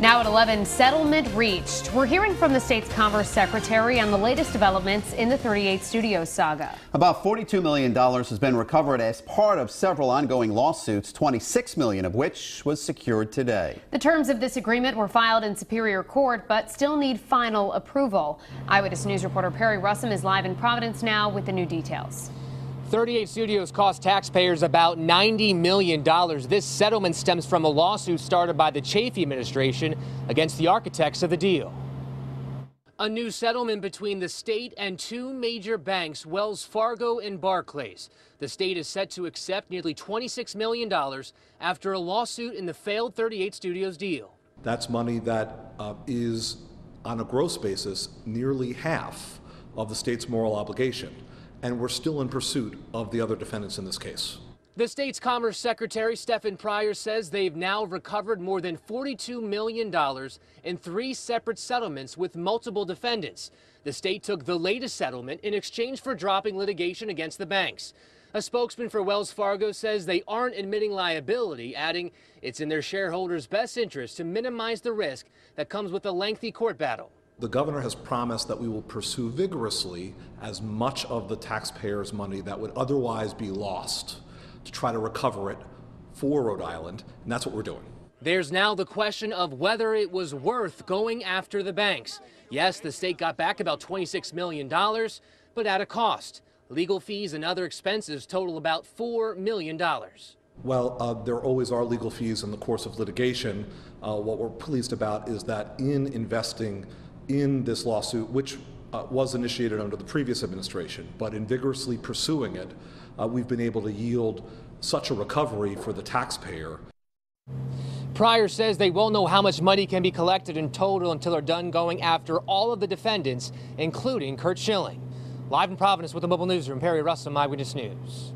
Now at 11, settlement reached. We're hearing from the state's Commerce Secretary on the latest developments in the 38 Studios saga. About $42 million has been recovered as part of several ongoing lawsuits, 26 million of which was secured today. The terms of this agreement were filed in Superior Court, but still need final approval. Eyewitness News reporter Perry Russom is live in Providence now with the new details. 38 Studios cost taxpayers about $90 million. This settlement stems from a lawsuit started by the Chafee administration against the architects of the deal. A new settlement between the state and two major banks, Wells Fargo and Barclays. The state is set to accept nearly $26 million after a lawsuit in the failed 38 Studios deal. That's money that uh, is, on a gross basis, nearly half of the state's moral obligation and we're still in pursuit of the other defendants in this case. The state's Commerce Secretary, Stephen Pryor, says they've now recovered more than $42 million in three separate settlements with multiple defendants. The state took the latest settlement in exchange for dropping litigation against the banks. A spokesman for Wells Fargo says they aren't admitting liability, adding it's in their shareholders' best interest to minimize the risk that comes with a lengthy court battle. The governor has promised that we will pursue vigorously as much of the taxpayers' money that would otherwise be lost to try to recover it for Rhode Island, and that's what we're doing. There's now the question of whether it was worth going after the banks. Yes, the state got back about $26 million, but at a cost. Legal fees and other expenses total about $4 million. Well, uh, there always are legal fees in the course of litigation. Uh, what we're pleased about is that in investing in this lawsuit, which uh, was initiated under the previous administration, but in vigorously pursuing it, uh, we've been able to yield such a recovery for the taxpayer. Pryor says they won't know how much money can be collected in total until they're done going after all of the defendants, including Curt Schilling. Live in Providence with the Mobile Newsroom, Perry Russom, Eyewitness News.